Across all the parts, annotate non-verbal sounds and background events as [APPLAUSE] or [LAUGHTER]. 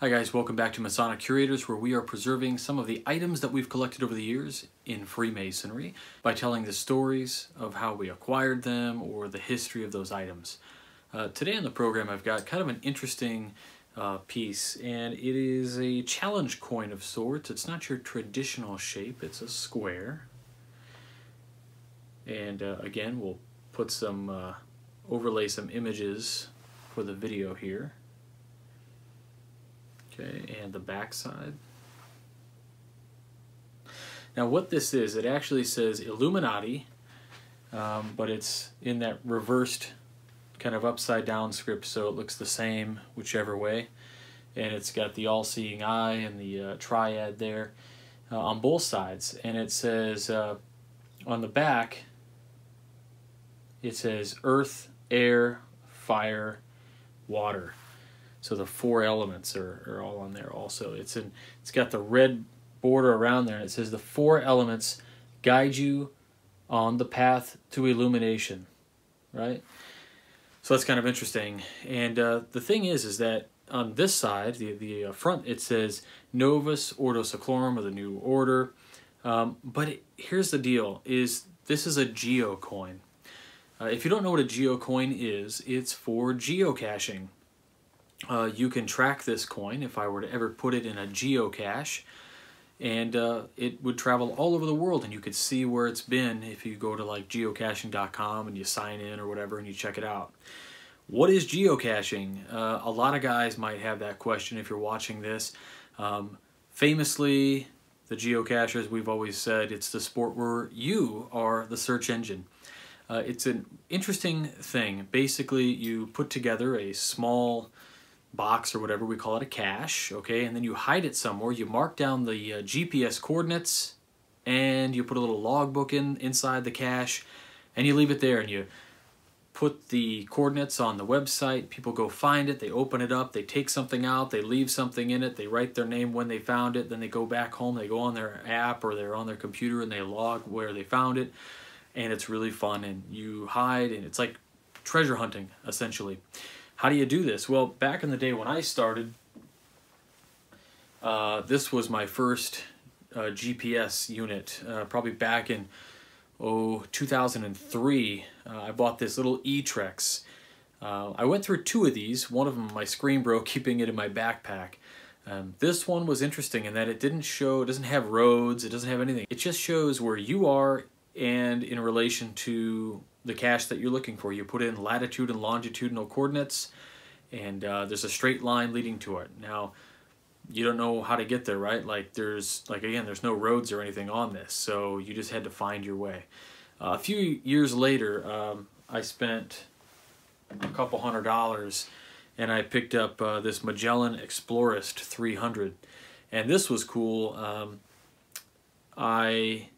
Hi guys, welcome back to Masonic Curators where we are preserving some of the items that we've collected over the years in Freemasonry by telling the stories of how we acquired them or the history of those items. Uh, today on the program I've got kind of an interesting uh, piece and it is a challenge coin of sorts. It's not your traditional shape, it's a square. And uh, again, we'll put some, uh, overlay some images for the video here. Okay, and the back side. Now what this is, it actually says Illuminati, um, but it's in that reversed kind of upside down script so it looks the same whichever way. And it's got the all-seeing eye and the uh, triad there uh, on both sides. And it says uh, on the back, it says earth, air, fire, water. So the four elements are, are all on there also. It's in it's got the red border around there and it says the four elements guide you on the path to illumination. Right? So that's kind of interesting. And uh, the thing is is that on this side, the, the uh, front, it says Novus Ordo Seclorum, or the New Order. Um, but it, here's the deal, is this is a geo coin. Uh, if you don't know what a geo coin is, it's for geocaching. Uh, you can track this coin if I were to ever put it in a geocache and uh, it would travel all over the world and you could see where it's been if you go to like geocaching.com and you sign in or whatever and you check it out. What is geocaching? Uh, a lot of guys might have that question if you're watching this. Um, famously, the geocachers, we've always said it's the sport where you are the search engine. Uh, it's an interesting thing. Basically, you put together a small box or whatever we call it a cache okay? And then you hide it somewhere you mark down the uh, GPS coordinates and you put a little logbook in inside the cache and you leave it there and you put the coordinates on the website. People go find it they open it up they take something out they leave something in it they write their name when they found it then they go back home they go on their app or they're on their computer and they log where they found it and it's really fun and you hide and it's like treasure hunting essentially how do you do this? Well, back in the day when I started, uh, this was my first uh, GPS unit, uh, probably back in oh 2003. Uh, I bought this little eTrex. Uh, I went through two of these. One of them, my screen broke, [LAUGHS] keeping it in my backpack. Um, this one was interesting in that it didn't show, it doesn't have roads, it doesn't have anything. It just shows where you are and in relation to the cache that you're looking for. You put in latitude and longitudinal coordinates, and uh, there's a straight line leading to it. Now, you don't know how to get there, right? Like there's, like again, there's no roads or anything on this, so you just had to find your way. Uh, a few years later, um, I spent a couple hundred dollars, and I picked up uh, this Magellan Explorist 300, and this was cool. Um, I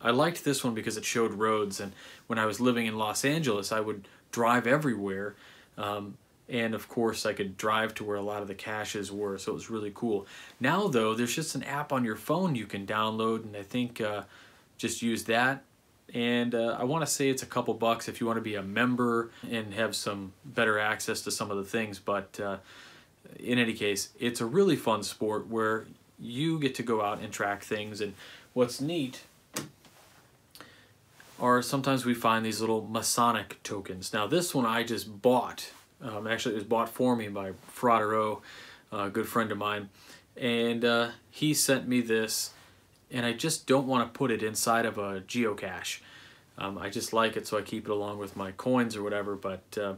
I liked this one because it showed roads, and when I was living in Los Angeles, I would drive everywhere. Um, and of course, I could drive to where a lot of the caches were, so it was really cool. Now, though, there's just an app on your phone you can download, and I think uh, just use that. And uh, I want to say it's a couple bucks if you want to be a member and have some better access to some of the things. But uh, in any case, it's a really fun sport where you get to go out and track things. And what's neat are sometimes we find these little Masonic tokens. Now this one I just bought. Um, actually, it was bought for me by Frodero, a good friend of mine. And uh, he sent me this, and I just don't want to put it inside of a geocache. Um, I just like it, so I keep it along with my coins or whatever, but uh,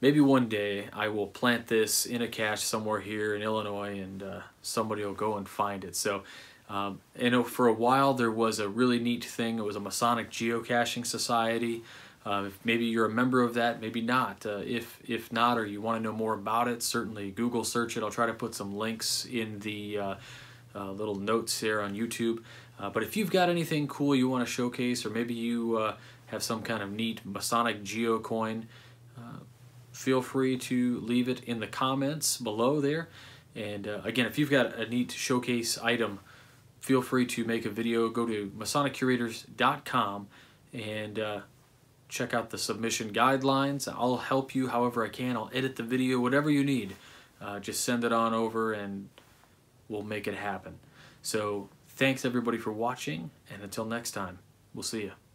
maybe one day I will plant this in a cache somewhere here in Illinois, and uh, somebody will go and find it. So um, and for a while there was a really neat thing. It was a Masonic Geocaching Society. Uh, maybe you're a member of that, maybe not. Uh, if if not, or you want to know more about it, certainly Google search it. I'll try to put some links in the uh, uh little notes here on YouTube. Uh, but if you've got anything cool you want to showcase, or maybe you uh, have some kind of neat Masonic Geo coin, feel free to leave it in the comments below there. And again, if you've got a neat showcase item feel free to make a video. Go to MasonicCurators.com and uh, check out the submission guidelines. I'll help you however I can. I'll edit the video, whatever you need. uh, just send it on over and we'll make it happen. So thanks everybody for watching, and until next time, we'll see you.